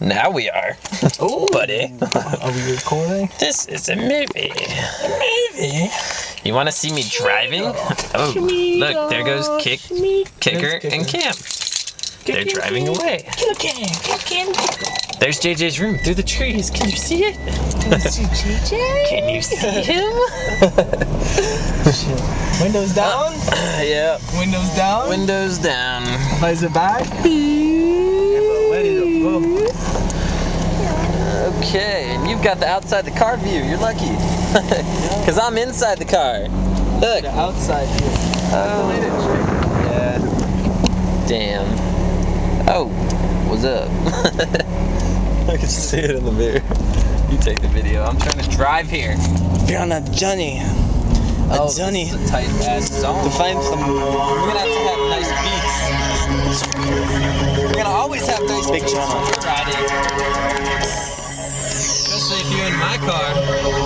Now we are, Oh, buddy. Are we recording? This is a movie. Movie. You want to see me driving? Oh, look, there goes Kick, Kicker, and Cam. They're driving away. There's JJ's room through the trees. Can you see it? Can you see JJ? Can you see him? Windows down. Uh, yeah. Windows down. Windows down. Visor back. Okay, and you've got the outside the car view. You're lucky. Because I'm inside the car. Look. The outside here. Oh, Yeah. damn. Oh, what's up? I can see it in the mirror. You take the video. I'm trying to drive here. We're on a journey. A Oh, journey this is a tight ass zone. to find some We're gonna have to have nice beats. We're gonna always have nice Big beats channel. My car.